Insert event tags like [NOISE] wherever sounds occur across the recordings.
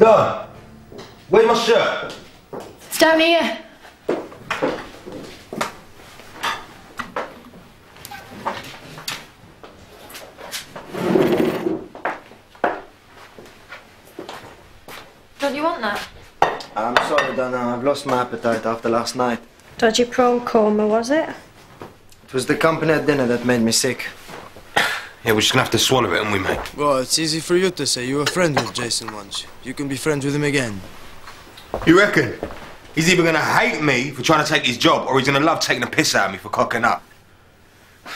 Don, where's my shirt? It's down here. Don't you want that? I'm sorry, Donna. I've lost my appetite after last night. Dodgy prawn korma, was it? It was the company at dinner that made me sick. Yeah, we're just gonna have to swallow it, aren't we, mate? Well, it's easy for you to say. You were friends with Jason once. You can be friends with him again. You reckon? He's either gonna hate me for trying to take his job, or he's gonna love taking the piss out of me for cocking up.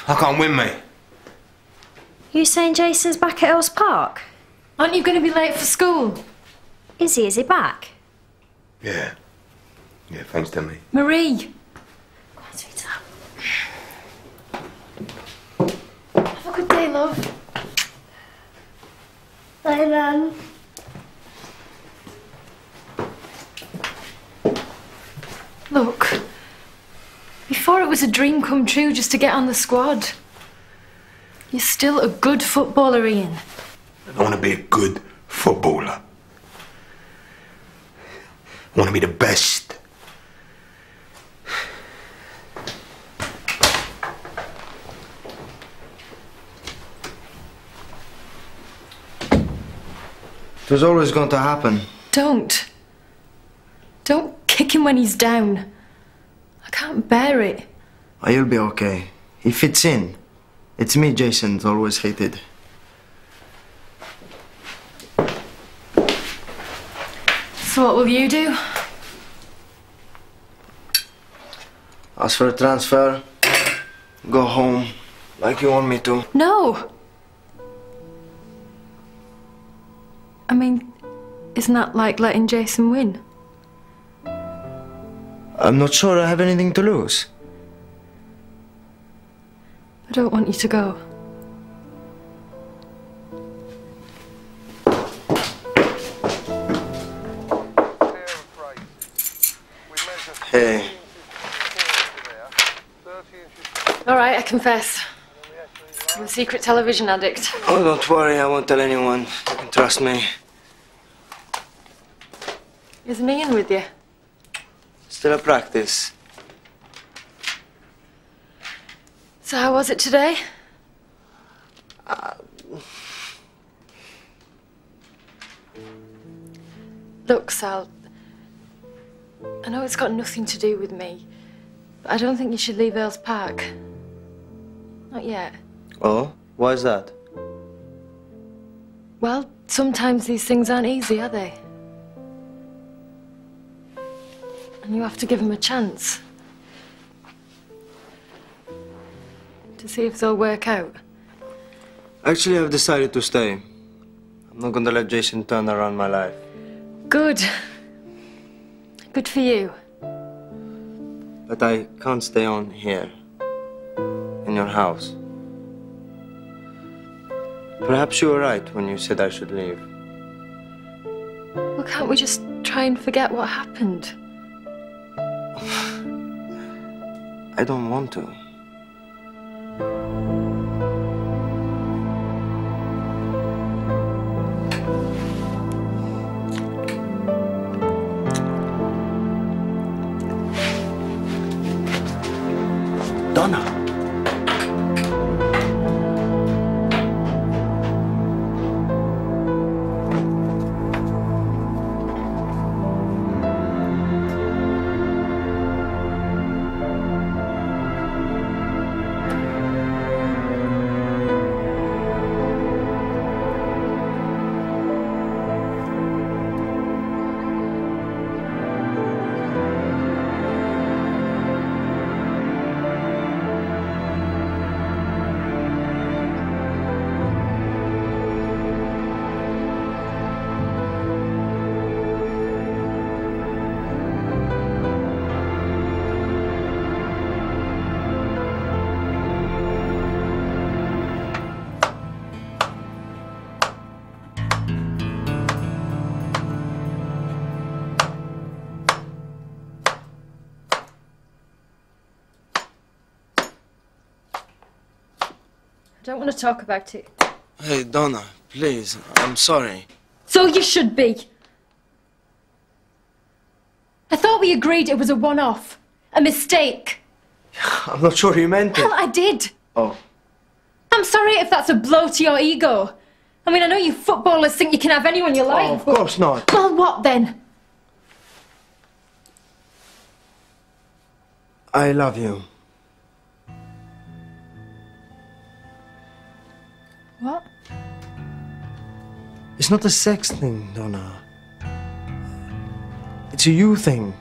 I can't win, mate. You saying Jason's back at Earls Park? Aren't you going to be late for school? Is he? Is he back? Yeah. Yeah, thanks to me. Marie. Go on, sweetheart. Have a good day, love. Bye, Mum. Look, before it was a dream come true just to get on the squad, you're still a good footballer, Ian. I want to be a good footballer. I want to be the best. It was always going to happen. Don't. Don't kick him when he's down. I can't bear it. Oh, you'll be okay. He fits in. It's me Jason's always hated. So what will you do? Ask for a transfer. Go home. Like you want me to. No. I mean, isn't that like letting Jason win? I'm not sure I have anything to lose. I don't want you to go. Hey, All right, I confess. I'm a secret television addict. oh, don't worry. I won't tell anyone. You can trust me. Isn't Ian with you? Still a practice. So how was it today? Uh. Look, Sal. I know it's got nothing to do with me, but I don't think you should leave Earls Park. Not yet. Oh, why is that? Well, sometimes these things aren't easy, are they? And you have to give them a chance. To see if they'll work out. Actually, I've decided to stay. I'm not gonna let Jason turn around my life. Good. Good for you. But I can't stay on here. In your house. Perhaps you were right when you said I should leave. Well, can't we just try and forget what happened? [SIGHS] I don't want to. Don't want to talk about it. Hey, Donna, please. I'm sorry. So you should be. I thought we agreed it was a one off, a mistake. [SIGHS] I'm not sure you meant it. Well, I did. Oh. I'm sorry if that's a blow to your ego. I mean, I know you footballers think you can have anyone you like. Oh, of but- course not. Well, what then? I love you. What? It's not a sex thing, Donna. It's a you thing.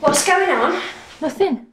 What's going on? Nothing.